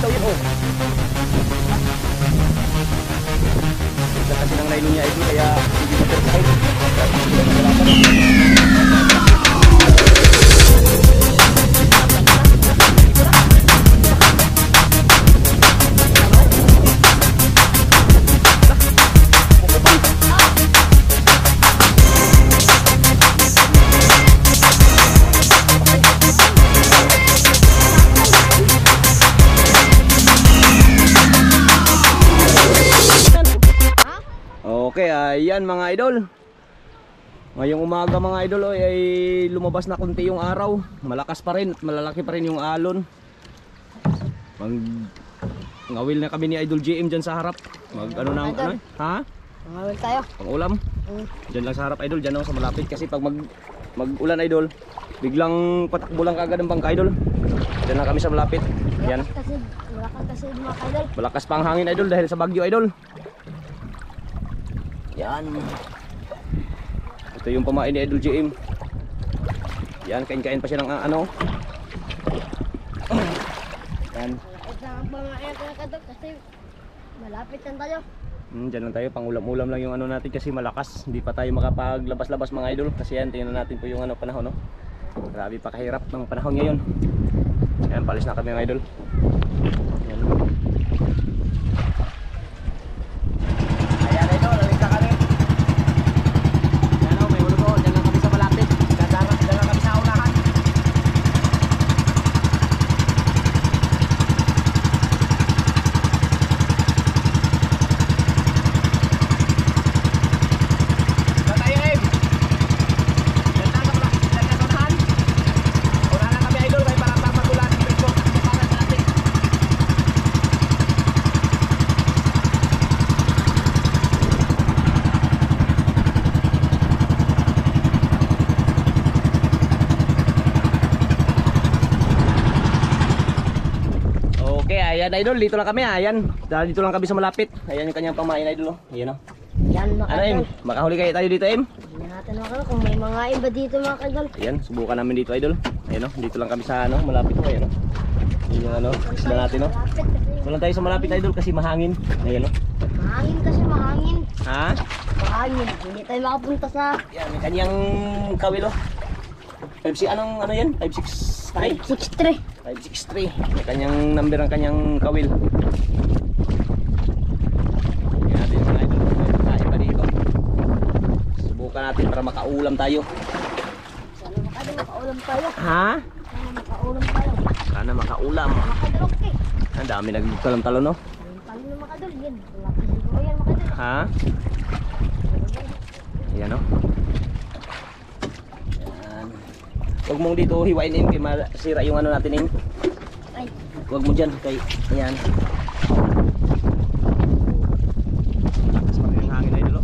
lumilitaw yun, oh. Mga idol. Ngayong umaga mga idol oy, ay lumabas na konti yung araw. Malakas pa rin at malalaki pa rin yung alon. Mag ngawil na kami ni Idol JM dyan sa harap. Mag ano na ano? Ha? Mangawil tayo. Pang ulam? Mm. Diyan lang sa harap idol, diyan ako sa malapit kasi pag mag mag-ulan idol, biglang patakbo lang kagad ng bangka idol. Diyan lang kami sa malapit. Yan. Malakas kasi, malakas kasi mga kaidol. Malakas pa ang hangin idol dahil sa bagyo idol. Yan. Ito yung pamain ni Idol JM. Yan, kain-kain pa siya ng ah, ano. Yan. Malapit lang tayo. Hmm, dyan lang tayo, pangulam-ulam lang yung ano natin kasi malakas. Hindi pa tayo makapaglabas-labas mga idol. Kasi yan, tingnan natin po yung ano panahon, no. Grabe pa kahirap ng panahon ngayon. Yan, palis na kami mga idol. Yan. Ayan idol, alis na kami. Yan o, may ulo Dyan lang kami sa malapit. Dyan lang, dyan lang kami sa unahan. Dyan tayo, Em. Dyan na, sa malapit. Dyan na, sa unahan. Unahan na kami idol, may parang magulan. Ito, para sa atin. Okay, ayan idol, dito lang kami, ayan. Dahil dito lang kami sa malapit. Ayan yung kanyang pamain idol, oh. Ayan oh. Yan mga Ano kaidol. Makahuli kayo tayo dito, Em? Hindi natin mga kung may mga iba dito mga kaidol. Ayan, subukan namin dito, idol. Ayan oh, dito lang kami sa ano, malapit oh, ayan oh. Yun yung ano, isla natin oh. Malapit kasi. Wala tayo sa malapit idol kasi mahangin. Ayan oh. Mahangin kasi mahangin. Ha? Mahangin. Hindi tayo makapunta sa Yan, may kanyang kawil oh. 56 anong ano yan? 563. 563. 563. May kanyang number ang kanyang kawil. Yan natin mga idol. Pagkain pa dito. Subukan natin para makaulam tayo. Sana mga kaidol makaulam tayo. Ha? Sana makaulam tayo. Sana makaulam. Kaidol okay. Ang dami nagtalon-talon no? Yung talo ng mga kaidol. Yan. Yan. Ha? Ayan o. Ayan. Huwag mong dito hiwain kaya masira yung ano natin im. Ay. Huwag mo dyan, kay, ayan. Mas hangin idolo.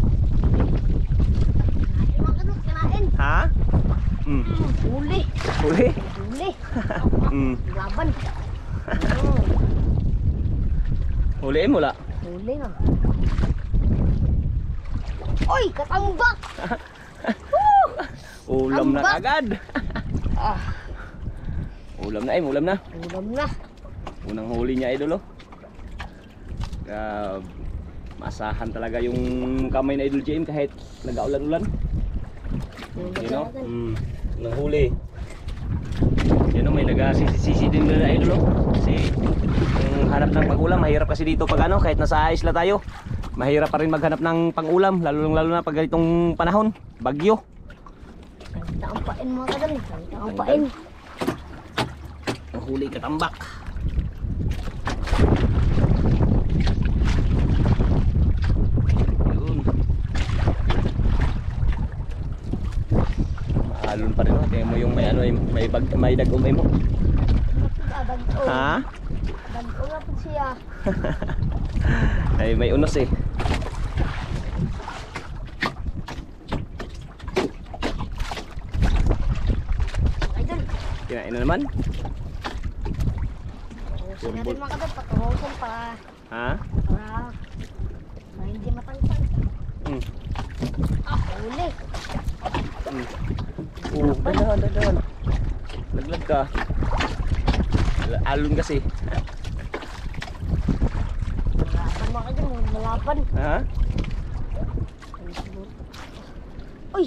Kinain mga kaidol. Kinain. Ha? Mm, Huli. Huli? Huli. Hmm. Laban. Oh, Huli im, wala. huli na. Oy, katambak! Ulam na agad. Ah, Ulam na im, ulam na. ulam na. Unang huli niya idol oh. Grab. Masahan talaga yung kamay na idol JM kahit nag-aulan-ulan. You know? Mm. Unang huli. Yan oh, may nagasisi-sisi din na idol oh. Kasi yung hanap ng pag-ulam, mahirap kasi dito pag ano, kahit nasa isla tayo. Mahirap pa rin maghanap ng pang-ulam, lalo lalo na pag ganitong panahon, bagyo. Salita ang pain mga kadal. Salita ang pain. Ang huli katambak. Yun. Maalon pa rin oh. Tingnan mo yung may ano, may bag, may dagumay mo. Dagko. Ha? Dagko nga po siya. Ay may unos eh. Idol. Kinain na naman. Usin natin mga kadal. Patuhusan para, Ha? para, para hindi matangtang. Hmm. Ah, huli. hmm. Oh, dahan, dahan. Laglag ka. Alon kasi. mga kadol, malapan. Ha? Uy,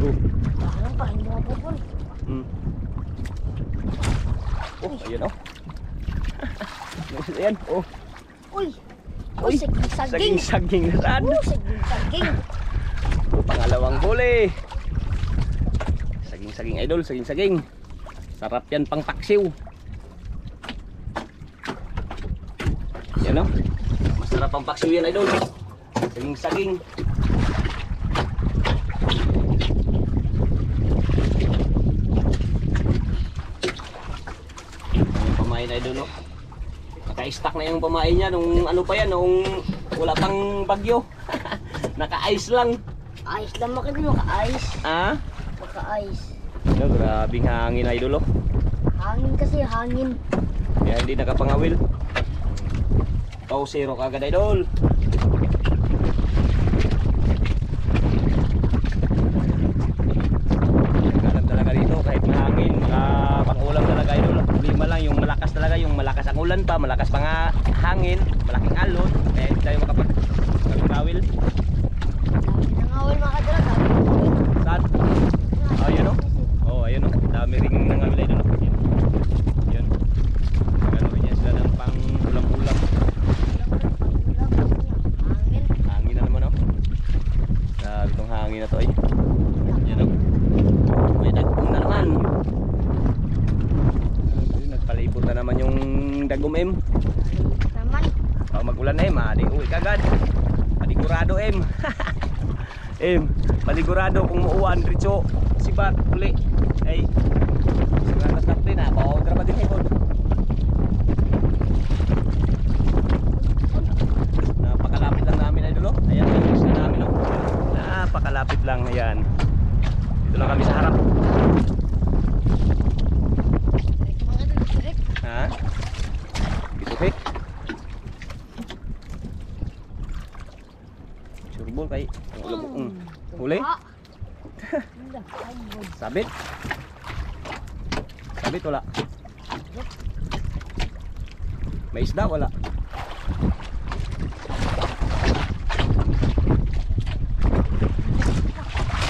Oh. parang pa, hindi mo po. Mm. Oh, ayan oh. ayan, oh. Uy, Uy, uy, saging, saging. Saging-saging na saan? Oh, saging, saging. Oh, pangalawang huli. Saging-saging idol, saging-saging. Sarap yan pang paksiw. Yan oh. Masarap pang paksiw yan idol. Saging-saging. Pamain idol oh. Naka-stack na yung pamain niya nung ano pa yan, nung wala pang bagyo. Naka-ice lang. Ayos lang kadol, maka-ayos. Ah? Maka-ayos. No, grabing hangin idol oh. Hangin kasi, hangin. Kaya hindi nakapangawil. Pau zero kagad idol. Ganap talaga dito kahit mahangin, makapangulam talaga idol. Problema lang yung malakas talaga, yung malakas ang ulan pa, malakas pa nga hangin, malaking alon, hindi tayo makapag makapangawil. Dami ng awal mga kadol, dami. Saan? Oh, yun oh. Oh, ayun oh. Dami ring nangawil idol. oh. Yun. Yun. Gagawin niya sila ng pang ulam-ulam. Hangin. Hangin na naman oh. Grabe tong hangin na to ay. Yan oh. May dagom na naman. Grabe, Nagpalibot na naman yung dagom em. Naman. Pag magulan na em, adi uwi kagad. Panigurado em. em, panigurado kung muuwan, diretso sibat uli. Ay. Sigurado na din na, bawa drama din hipon. Napakalapit lang namin ay dulo. Ayan ang isla namin oh. Napakalapit lang ayan. Dito lang kami sa harap. Mga kadol, direct. Ha? Dito kay. Surbol kay. Ang ulo ko. Mm. Huli? Ah. Sabit? Sabit wala? May isda wala?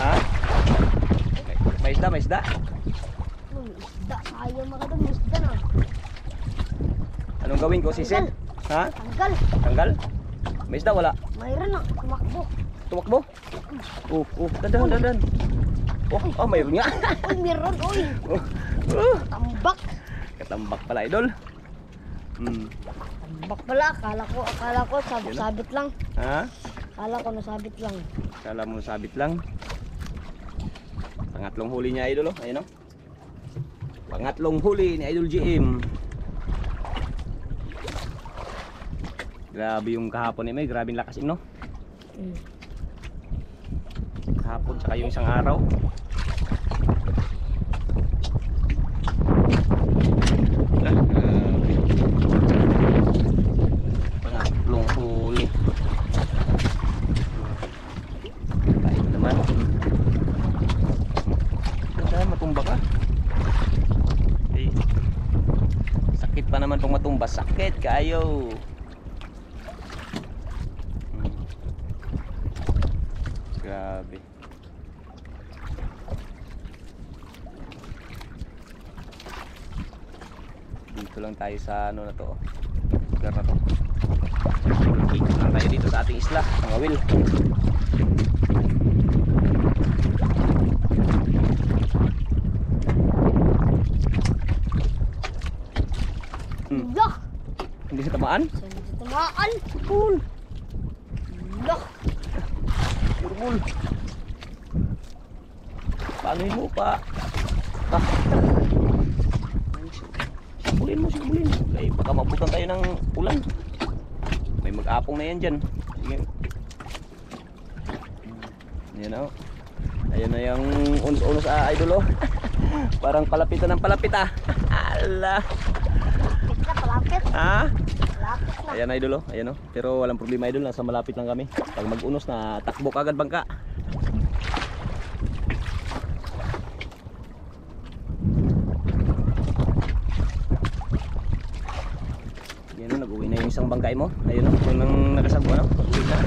Ha? May isda, may isda? Isda. Ayaw isda na. Anong gawin ko, sisid? Ha? Tanggal. Tanggal? May isda wala? Mayroon na, tumakbo. Tumakbo? Oh, oh, dandan, dandan. Oh, oh, mayroon nga. Uy, meron, uy. Oh, oh. Tambak. Katambak pala, idol. Hmm. Tambak pala, akala ko, akala ko, sabit, sabit lang. Ha? Akala ko nasabit lang. Kala mo sabit lang. Pangatlong huli niya, idol. Oh. Ayun, oh. Pangatlong huli ni Idol GM. Grabe yung kahapon ni May. Grabe yung lakas no? Mm. Kahapon, tsaka yung isang araw. Sakit pa naman pag matumba. Sakit kayo. Hmm. Grabe. Dito lang tayo sa ano na to. Lugar na to. Ikot lang tayo dito sa ating isla, mga will. Hmm. Hindi sa tamaan? Saan dito tumaan? Cool! Lah! Turmul. Paano mo pa? Ah. Sibulin mo, sibulin. Ay, baka mabutan tayo ng ulan. May mag-apong na yan dyan. Sige. Yan o. Ayan na yung unos-unos ah, idol oh. Parang palapitan ng palapit ah. Ala. Lapit na, palapit. Ha? Lapit na. Ayan idol oh. Ayan oh. Pero walang problema idol. Nasa malapit lang kami. Pag mag-unos na takbo kagad bangka. Bangkay mo. Ayun o, yung nang nakasagwa no.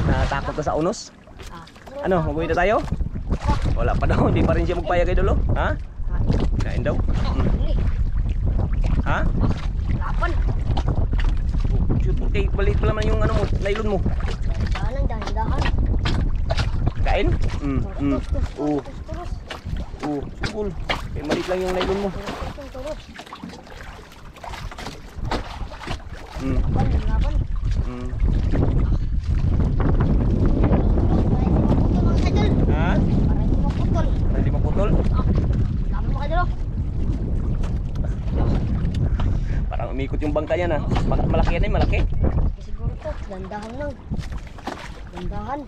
Natakot ka sa unos. Ano, mag-uwi na tayo? Wala pa daw, hindi pa rin siya magpayag kay Dulo. Ha? Kain daw. Hmm. Ha? Lapan. Oh, okay, balik pa naman yung ano mo, nylon mo. Dahan, dahan, dahan. Kain? Turus, turus, Oo, oo, sugol. Kaya maliit lang yung nylon mo. Hmm, Lapan, lapan. Hmm. Ha? Para hindi maputol. Laban. Parang umikot yung bangka niya na. Ma- Malaki yan eh, malaki. Siguro to, dandahan lang. Dandahan.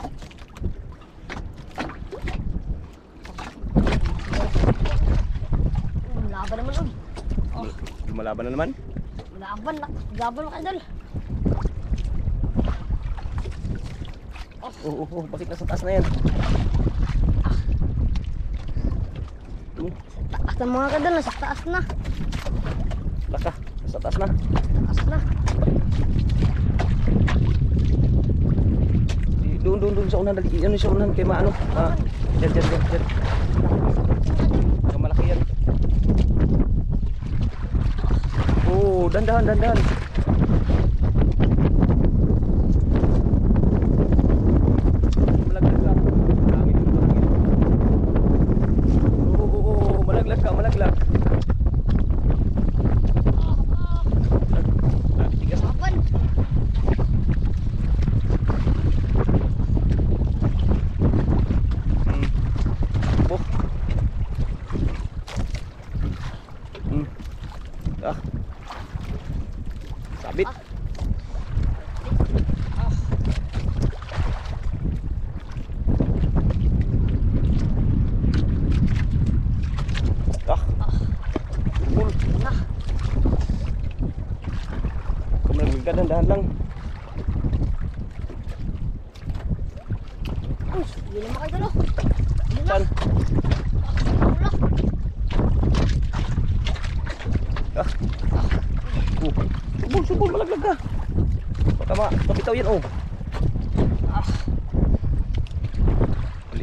Hmm, Laban naman uy. Oh, Lumalaban na naman. laban na. Laban mga idol. Oo, oo, oo, bakit nasa taas na yan? Hmm, Taas na mga idol, nasa taas na. laka, nasa taas na. Taas na. Di- Doon, doon, doon sa. Dali, ano sa unahan kay maano? Ah, dyan, dyan, dyan, dyan. Yung malaki yan. Oo, dandahan, dandahan.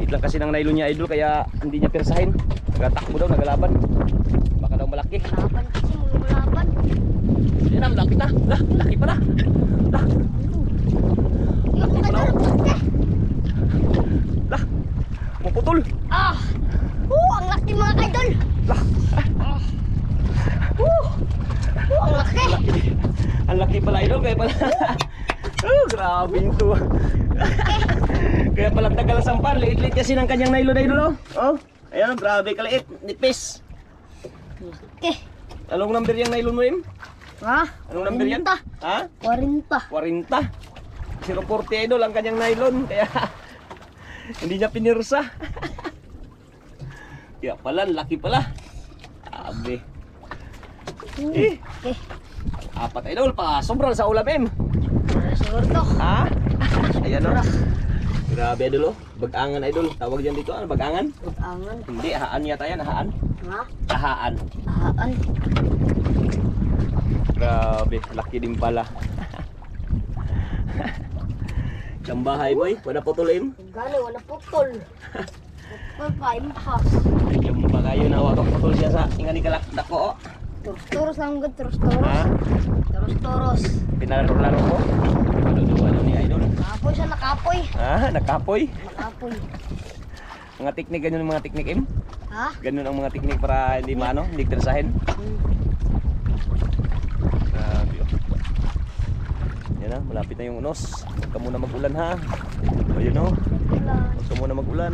Maliit lang kasi ng nylon niya, idol, kaya hindi niya persahin. Nagatakbo daw, nagalaban. Baka daw malaki. laban kasi, mga laban. Yan na, malaki na. Lah, laki pa na. Lah, Yun mga idol. Eh. lah. Maputol. Ah! Oh, ang laki mga idol! Lah. Ah. Oh, oh ang laki! Ang laki pala, idol, kaya pala. oh, grabe ito. Kaya pala tagal ang sampar. Liit-liit kasi ng kanyang nylon, idol, oh. Oh, ayan, oh, grabe kaliit. Nipis. Laki! Anong number yung nylon mo, Im? Ha? Anong number yan? 40. Ha? 40. 40. 040 idol ang kanyang nylon kaya hindi niya pinirsa. kaya pala, laki pala. Sabi. Eh, Okay. apat idol pa. Sobrang sa ulam em. Siguro to. Ha? Ayan o. Grabe oh. Bagangan idol. Tawag dyan dito ano? Bagangan? Butangan. Hindi, haan yata yan. Haan. Ha? Ahaan. Ahaan. Grabe, laki din pala. Chambahay boy, wala putulin. Gani, wala putol. Putol pa, impas. Yung ba kayo na wakak putol siya sa ingani kalak dako. Turus-turus lang turus-turus. Turus-turus. Pinalaro-laro mo? Nakapoy siya, nakapoy. Ha? Nakapoy? Nakapoy. Mga teknik, ganyan ang mga teknik im? Ha? Ganun ang mga teknik para hindi maano, hindi tersahin. Hmm. Grabe oh. Yan na, malapit na yung unos. Huwag ka muna mag-ulan ha. Ayun oh. Wala. Huwag ka muna mag-ulan.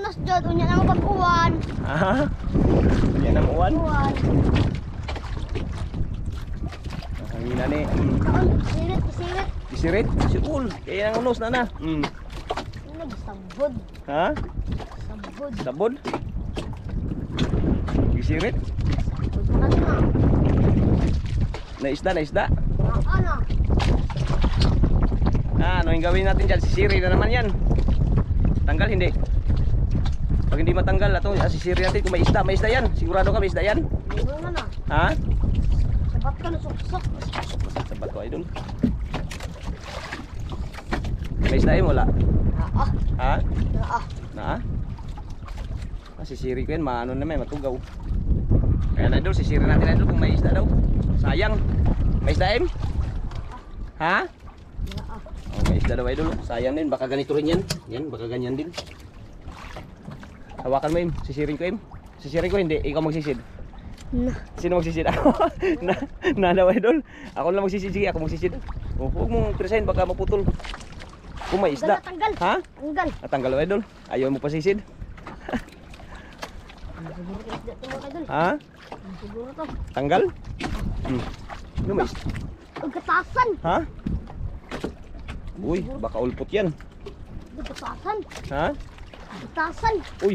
Na dyan. Unya na ang pag-uwan. Ha? Yan ang uwan. Uwan. Ang hangina ni. Mm. Isirit, isirit. Isirit, sikul. Kaya ang unos na na. Mm. Ano, sabod. Ha? Sabod. Sabod? Isirit? Sabod na. Naisda, naisda. Na. Ah, ano yung gawin natin dyan? Sisiri na naman yan. Tanggal, hindi. Pag hindi matanggal, ito, asisiri natin kung may isda. May isda yan. Sigurado ka may isda yan. Ano na na? Ha? Sabat ka na suksok. Bato, idol. May isda wala. Ah, Ha? ah, ah. Na? Asisiri ko yan, maano na may matugaw. Kaya na idol, sisiri natin idol kung may isda daw. Sayang. May isda em? Ha? Ah, ah. Oh, may isda daw idol. Sayang din, baka ganito rin yan. Yan, baka ganyan din. Hawakan mo em, sisirin ko em. Sisirin ko hindi, ikaw magsisid. Na. Sino magsisid? Ako. na, na daw idol. Ako lang magsisid, sige ako magsisid. Oh, huwag mong presahin, baka maputol. Kung may isda. Tanggal. Ha? Tanggal. Natanggal idol? Ayaw mo pa sisid? Ha? Siguro to. Tanggal? Hmm. Ano may isda? Ang katasan. Ha? Uy, baka ulpot yan. Ang katasan. Ha? Ang katasan. Uy.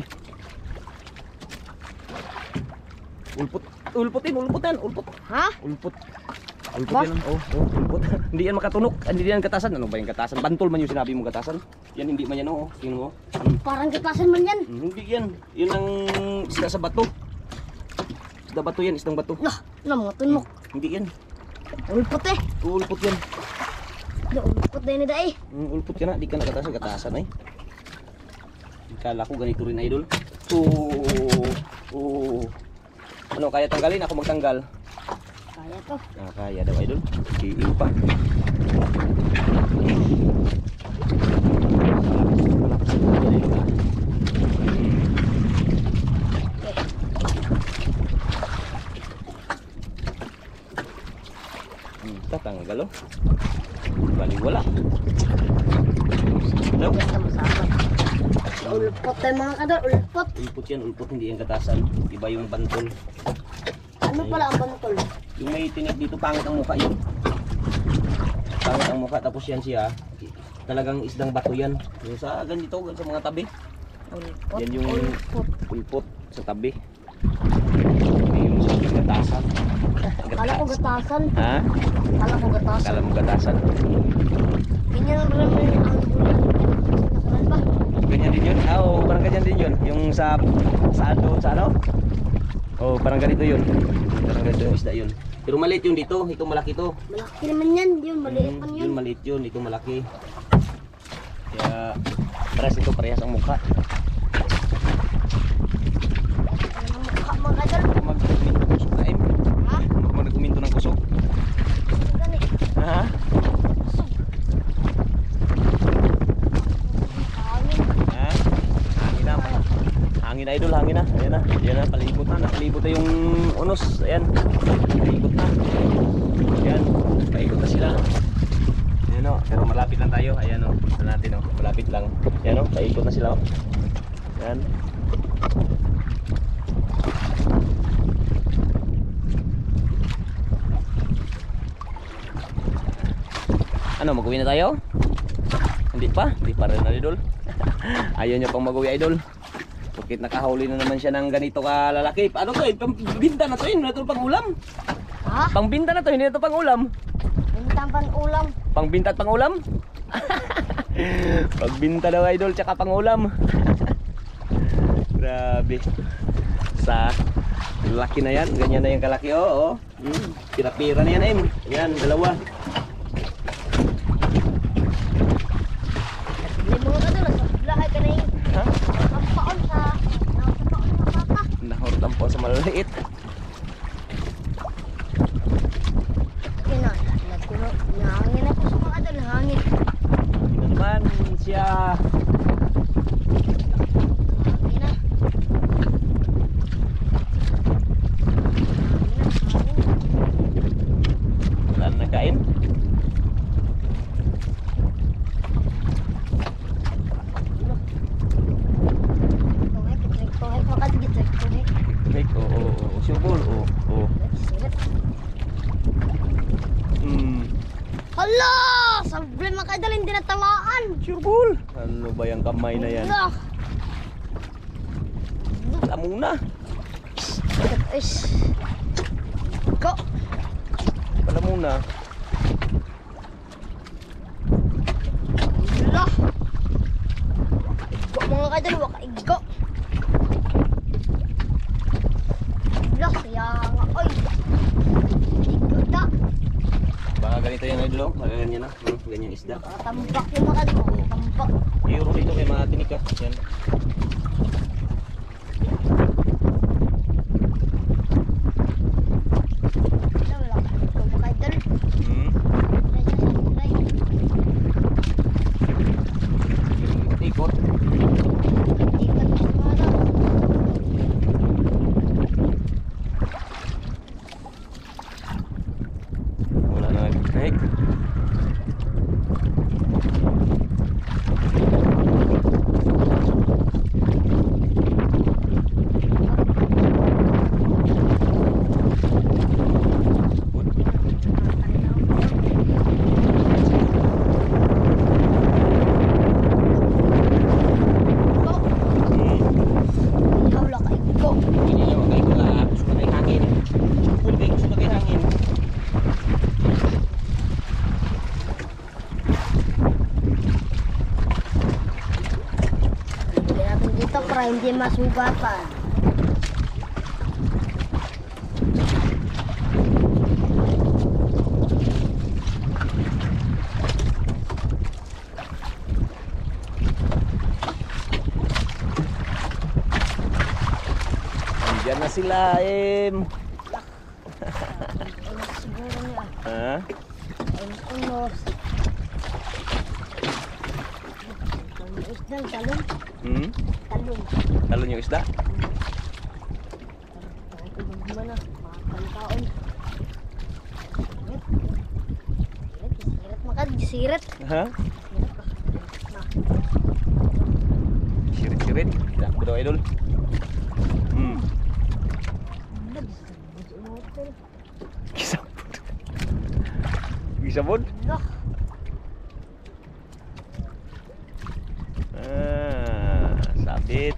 Ulpot. Ulpot yan. Ulpot. Ha? Ulpot Ba? yan. Oh, oh, ulpot. hindi yan makatunok. Hindi yan katasan. Ano ba yung katasan? Bantol man yung sinabi mong katasan. Yan hindi man yan oh. Tingnan mo. Hmm. Parang katasan man yan. Hmm, Hindi yan. Yun ang isda sa bato. Isda bato yan, isdang bato. Lah, na mga tunok. Hindi yan. Ulpot eh. Ulpot yan. Na ulpot na yun na eh. Mm, ulpot ka na, di ka nakatasan, katasan ay. Kala ko ganito rin idol. Oo. Oo. Ano, kaya tanggalin? Ako magtanggal. Kaya to. Ah, kaya daw idol. Iiw pa. Hmm, tatanggal oh. Bali wala. Daw. Ulpot tayo mga kadol. Ulpot. Ulpot yan, ulpot hindi yan katasan. Iba yung bantol. Ano pala ang bantol? Yung may tinik dito, pangit ang mukha yun. Pangit ang mukha, tapos yan siya. Talagang isdang bato yan. Yung sa ganito, sa mga tabi. Ulpot. Yan yung Ulpot. ulpot sa tabi. Yung sa gatasan. Kala ko gatasan. Ha? Kala ko gatasan. Kala mo gatasan. Ganyan ang rin ang ulan. Nakaran ba? Ganyan din yun? Ah, oo, parang ganyan din yun. Yung sa, saan doon, sa ano? Oo, parang ganito yun. Parang ganito yung isda yun. Pero maliit yun dito, ito malaki to. Malaki naman yan. Yun, maliit Mm, lang yun. Yun maliit yun, ito malaki. Kaya parehas ito, parehas ang mukha. Ano ang mukha mga kadol? Mag-uminto ng kusok na Ha? Mag-uminto ng kusok. Ang gani. Ha? Kusog. Hangin. Ha? Hangin na. Na idol, hangin na. Ayan na, ayan na, palibot na. Napalibot na yung unos. Ayan, palibot na. Ayan, paikot na sila. Ayan o, pero malapit lang tayo. Ayan o, ito natin o, malapit lang. Ayan o, paikot na sila o. Ayan. Ano, mag-uwi na tayo? Hindi pa, hindi pa rin idol. Ayaw niya pang mag-uwi idol. Bakit nakahuli na naman siya ng ganito kalalaki? Ano to eh? Pambinta na to yun, hindi na to pang ulam. Ha? Pangbinta na to, hindi na to pang ulam. Bintang pan ulam. Pangbinta at pang ulam? Pagbinta daw idol, tsaka pang ulam. Grabe. Sa laki na yan, ganyan na yung kalaki. Oo, oh, Mm, pira-pira na yan em. Yan, dalawa. Hindi mga kadol. Sa lahay ka na yung Ha? kampaon sa... Nakapaon sa papa. Nahurtam po sa maliliit. Kina, nagkuno. Nahangin ako sa mga kadol. Hangin. Ito naman siya. Hangin na. Wala na nagkain. Tuhek, gitrek, tuhek. Makad gitrek, tuhek. Make, oo, oo, oo. Sure oo, oo. Sirit. Hmm. Hala! Sabi mga kadol, hindi natamaan. Sure ball. Ano ba yung kamay na yan? Hala! Alam mo na. Is. Go! Alam mo na. Hala! Igo mga kadol, waka igo. Ganito yung idol, oh. Ganyan na. Ganyan yung isda. Tambak yung mga idol. Tambak. Euro dito kay mga tinik ka. Yan. Ano, wala ka dito mga idol. Hmm. Ay, ay, ay, ay. Ikot. Ikat mo mga idol. Wala na nag-kahig. Go. Hmm. Ikaw lang kay go. Ini yung mga ito na gusto na kay hangin. Full day gusto na kay hangin. Bili natin dito para hindi masugatan. Andiyan na sila, Em. Unos siguro niya. Ha? Unos, unos. Talong isda, talong. Hmm? Talong. Talon yung isda? Ibang mana, mga kalikaon. Sirit. Sirit, sirit makad, sirit. Ha? Sirit ka. Na. Sirit-sirit. Tidak ko daw, idol. Hmm. Nag, sa hotel. Gisabod. Gisabod? Lah, Ah, sabit.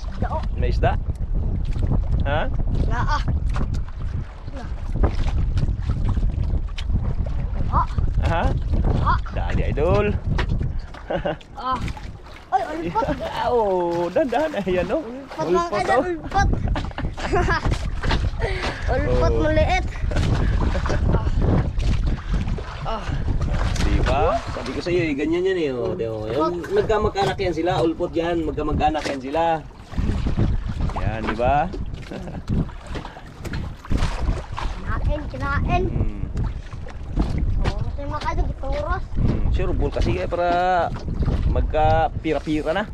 isda oh. May isda? Ha? Lah, ah. Lah. Ah, Ha? ah, Dali, idol. ah. Ay, ulpot. oh, dandan. Ayan, no? Ulpot, kada, oh. ulpot. Oh. maliit. Ah, ah. Diba? Sabi ko sa iyo, eh, ganyan yan eh. Oh, di mo. Yung magkamag-anak yan sila, ulpot yan, magkamag-anak yan sila. Yan, di ba? Kinain, kinain. Hmm. Mga kada, ito oras. Hmm, Sure, ball kasi eh, para magka pira-pira na.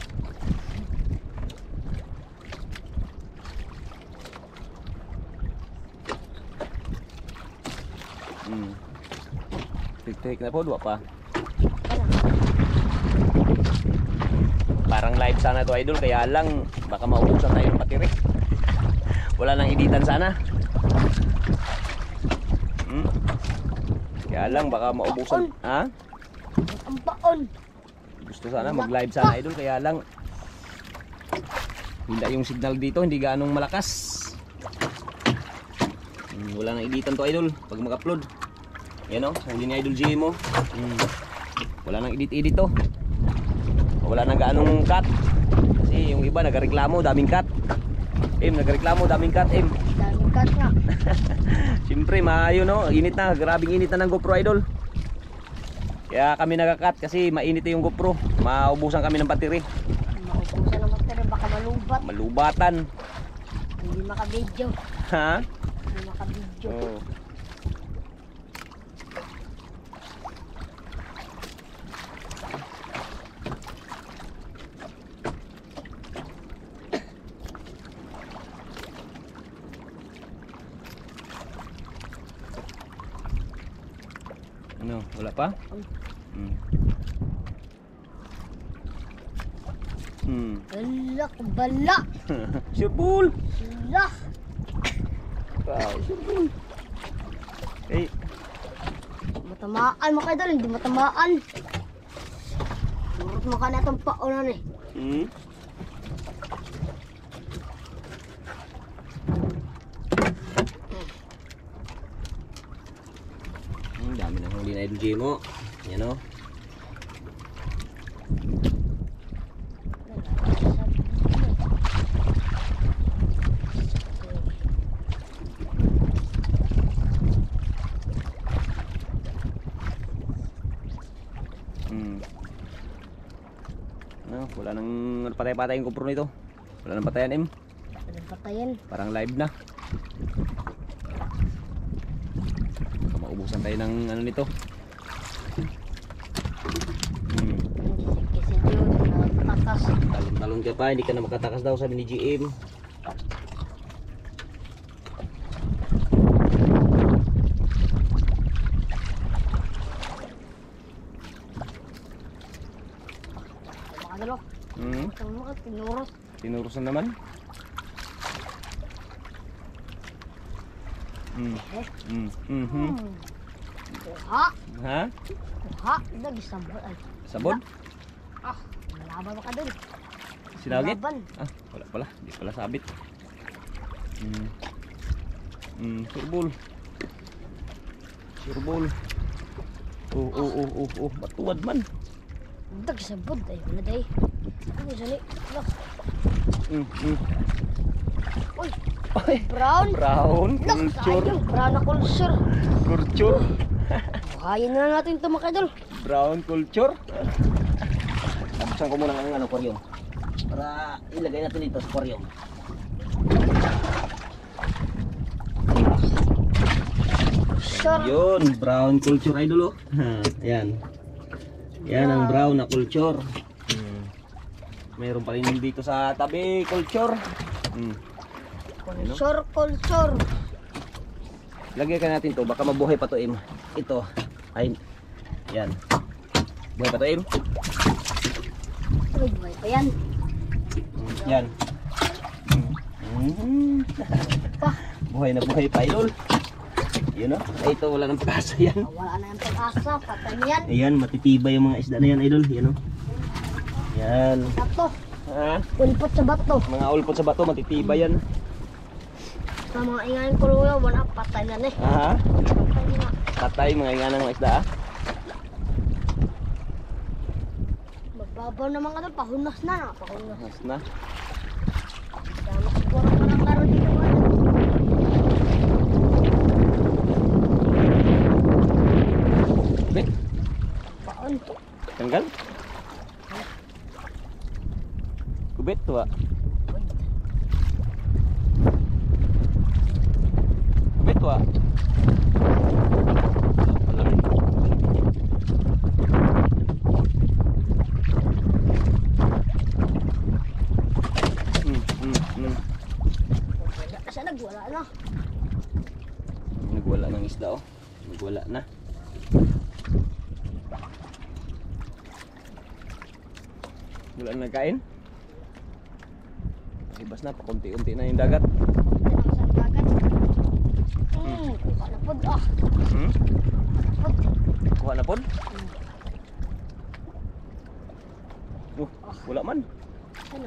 Hmm. Tik-tik na po, dua pa. Parang live sana to idol, kaya lang baka maubusan tayo ng battery. Wala nang editan sana. Hmm? Kaya lang baka maubusan. Ha? Ang baon. Gusto sana mag-live sana idol kaya lang hindi yung signal dito hindi ganong malakas. Hmm, wala nang editan to idol pag mag-upload. Yan oh, hindi ni idol GMO. Hmm. Wala nang edit-edit to. Wala nang ganong cut. Kasi yung iba nagreklamo daming cut. Em, nagreklamo daming cut, em. Daming cut nga. Siyempre, maayo no, init na, grabing init na ng GoPro idol. Kaya kami nagakat kasi mainit na yung GoPro. Maubusan kami ng battery. Maubusan naman pero baka malubat. Malubatan. Hindi makabidyo. Ha? Hindi makabidyo. Oo. Wala pa? Hmm. Hmm. Balak, balak. Bull. Lah. Wow, bull. Eh, Matamaan mga idol, hindi matamaan. Surot mo ka na itong paunan eh. Hmm, Jimo. Yan o. Ano, wala nang patay-patay yung kupro nito. Wala nang patayan, Em. Wala nang patayan. Parang live na. Maubusan tayo ng ano nito. Talon-talon ka pa, hindi ka na makatakas daw sabi ni GM. Dalo. Hmm. Ang mga tinuros. Tinurusan naman. Hmm. Eh. Hmm. Mhm. Hmm. Kuha. Ha? Kuha. Lagi sabon. Ay. Sabon? Ah. Malaban ka dun. Sinagit? Ah, wala pala. Hindi pala sabit. Hmm. Hmm, surbol. Surbol. Oh, oh, oh, oh, oh. Matuwad man. Lagi sabon. Ay, wala day. Ano sani? Look. Hmm, hmm. Uy. Ay, Brown. brown. Look. Culture. Sayang. Brown na culture. Culture. Buhayin na natin ito mga. Brown culture. Tapos ko muna ang ano, aquarium. Para ilagay natin dito sa. Sure. Yun, brown culture idol oh. Ha, Yan. Yan ang brown na culture. Hmm. Mayroon pa rin dito sa tabi culture. Hmm. Culture, culture. Lagyan ka natin to, baka mabuhay pa to im. Ito. Ay, yan. Buhay pa to im. Uy, buhay pa yan. Yan. Mm. buhay na buhay pa idol. Yun oh. Ay, ito wala nang pag-asa yan. Wala na yung pag-asa. Patay yan. Ayan, matitibay yung mga isda na yan idol. Yan oh. Yan. Bato. Ha? Pulpot sa bato. Mga ulpot sa bato, matitibay yan. Sa mga ingayin ko wala patay na eh. Ha? Patay na. Patay mga nga ng mga isda ah. Magbabaw naman ka doon. Pahunas na na. Pahunas. Na. Dama siguro pa ng laro dito. ano. Be, Paon. tanggal. Kubit to ah. Kubit to ah. Wala rin. Hmm, hmm, hmm. Wala na siya. Nagwala na. Nagwala ng isda oh. Nagwala na. Wala na nagkain? Ibas na, yung dagat. Hmm. Hmm? Kuha na pod? Oh, wala man. Ano?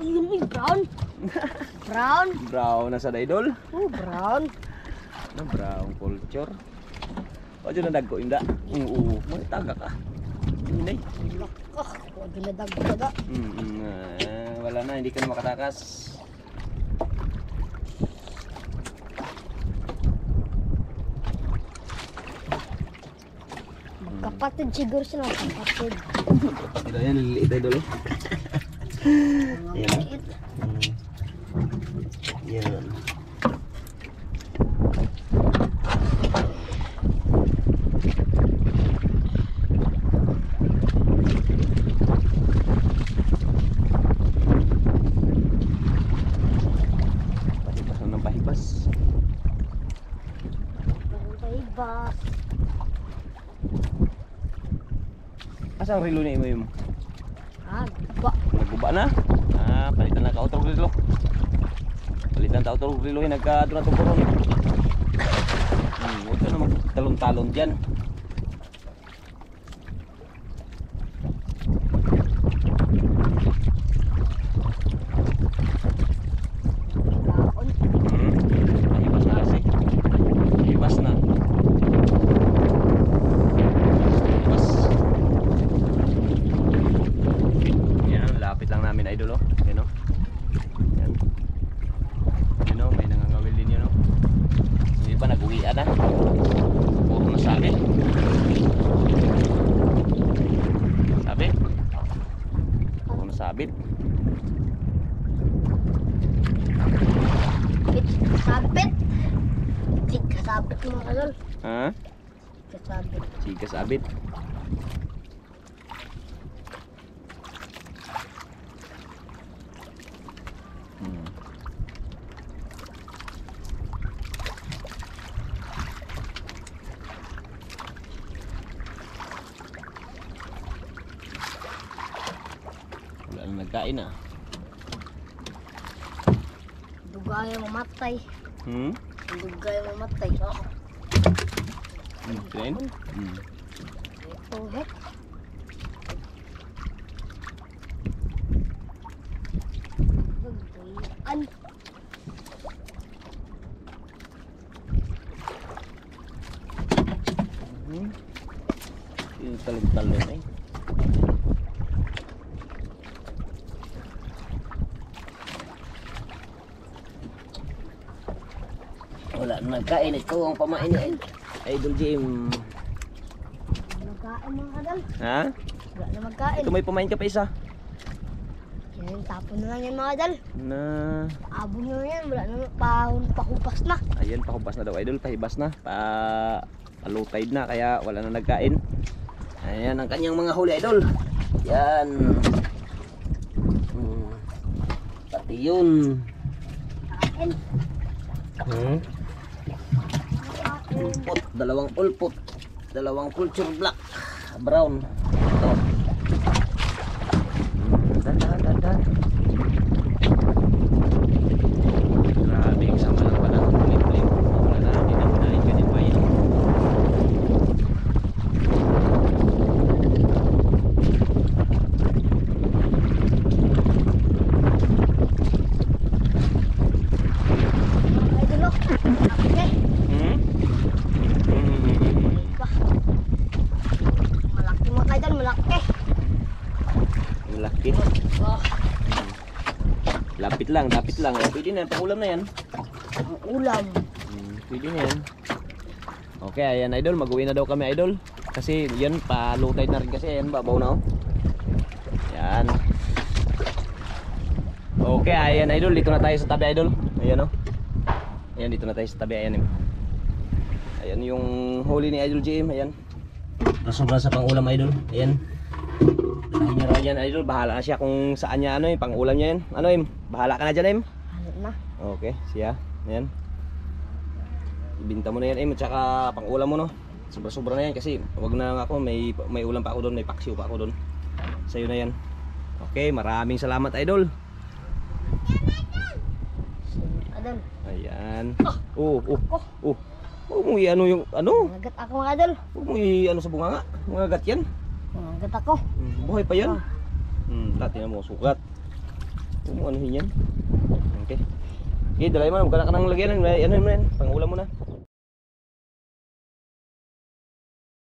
Uy, yun uy. Brown. Brown. Brown na sa idol. Oh, brown. Ano, brown culture. O, dyan na dagko, inda. Oo, may taga ka. Inay. Ah, huwag na dagdaga. Mm, mm, ah, wala na, hindi ka na makatakas. Kapatid siguro sila. Kapatid. Ito yan, liliit idol. oh. Mga Ayan. Ang relo ni mo yung Ah, ba. nagguba na? Ah, palitan na ka-auto relo. Palitan ta auto relo yung nagka doon na tuburon. Hmm, ka na magtalon-talon dyan. Laon. Hmm. Pahibas na kasi. Pahibas na. Pahibas. Yan, lapit lang namin idol oh. Yan oh. Yan. Yan oh, may nangangawil din yun oh. Yung iba nag-uwian na. Puro na sabi. Sabi? Sabit. Bit, sabit. Bit, kasabit mga kadol. Ha? Kasabit. Sige, sabit. Hmm. Nagkain ah. Dugay mamatay. Hmm? Dugay mamatay. Oh. Hmm? Hmm. Ito, he. Duguyan. Hmm. Yung talog-talog eh. Wala Ikaw ang pamain ni Idol Jim. Magkain mga kadol. Ha? Wala na magkain. Ito may pamain ka pa isa. Yan, tapon na lang yan mga kadol. Na, Paabong na yan. Wala na pahon, pakupas na. ayan, pahubas na daw Idol. Pahibas na. Pa, low tide na. Kaya wala na nagkain. Ayan ang kanyang mga huli Idol. Yan. Hmm. Pati yun. Kain. Hmm? Ulpot, dalawang ulpot, dalawang culture black, brown. Ito. Dan, dan, dan, dan. Grabe, sama lang pala. Kulit-kulit. Wala na, hindi na kinain ka din pa yun. Mga idol, oh. Okay. Hmm? Hmm. Wah. Malaki mga idol, malaki. Malaki. Wah. Lapit lang, lapit lang. Oh, pwede na, pangulam na yan. Ang ulam. Hmm, pwede na yan. Okay, ayan idol, mag-uwi na daw kami idol. Kasi yan, pa-low tide na rin kasi. Ayan, babaw na oh. Yan. Okay, ayan idol, dito na tayo sa tabi idol. Ayan oh. Ayan, dito na tayo sa tabi. Ayan. eh. Ayan yung huli ni Idol JM. Ayan. Sobra sa pangulam idol. Ayan. Dalahin niya raw yan idol. Bahala na siya kung saan niya ano eh. Pangulam niya yan. Ano im? Bahala ka na dyan im. Okay, siya. Ayan. Ibinta mo na yan, eh, at saka pang-ulam mo, no? Sobra-sobra na yan kasi wag na ako, may, may ulam pa ako doon, may paksiw pa ako doon. Sa'yo na yan. Okay, maraming salamat, idol. Idol. Ayan. Oh, oh, oh. Huwag mo i-ano yung, ano? Nangagat ako mga idol. Huwag mo i-ano sa bunganga. Mga gat yan. Nangagat ako. Hmm, buhay pa yan. Hmm, dati na mo, sugat. Huwag mo anuhin yan. Okay. Okay, dalay mo, magkala ka ng lagyan. Ano mo yan? Pang-ulam mo na.